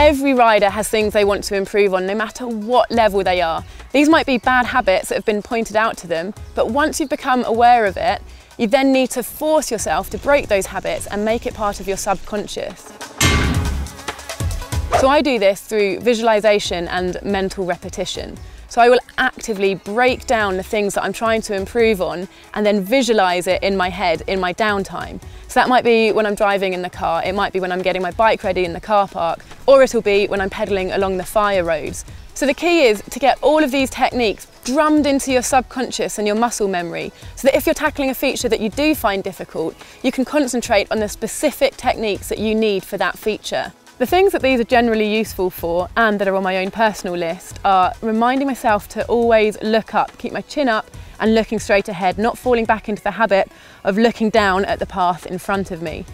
Every rider has things they want to improve on, no matter what level they are. These might be bad habits that have been pointed out to them, but once you've become aware of it, you then need to force yourself to break those habits and make it part of your subconscious. So I do this through visualization and mental repetition. So I will actively break down the things that I'm trying to improve on and then visualize it in my head in my downtime. So that might be when I'm driving in the car, it might be when I'm getting my bike ready in the car park, or it'll be when I'm pedaling along the fire roads. So the key is to get all of these techniques drummed into your subconscious and your muscle memory so that if you're tackling a feature that you do find difficult, you can concentrate on the specific techniques that you need for that feature. The things that these are generally useful for and that are on my own personal list are reminding myself to always look up, keep my chin up and looking straight ahead, not falling back into the habit of looking down at the path in front of me.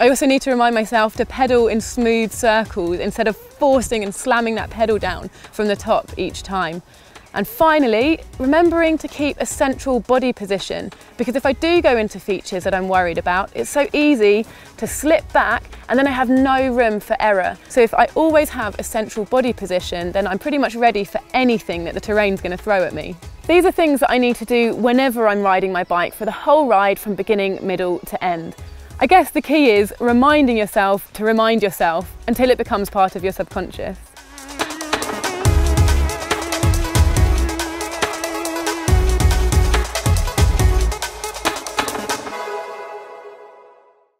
I also need to remind myself to pedal in smooth circles instead of forcing and slamming that pedal down from the top each time. And finally, remembering to keep a central body position, because if I do go into features that I'm worried about, it's so easy to slip back and then I have no room for error. So if I always have a central body position, then I'm pretty much ready for anything that the terrain's gonna throw at me. These are things that I need to do whenever I'm riding my bike for the whole ride from beginning, middle to end. I guess the key is reminding yourself to remind yourself until it becomes part of your subconscious.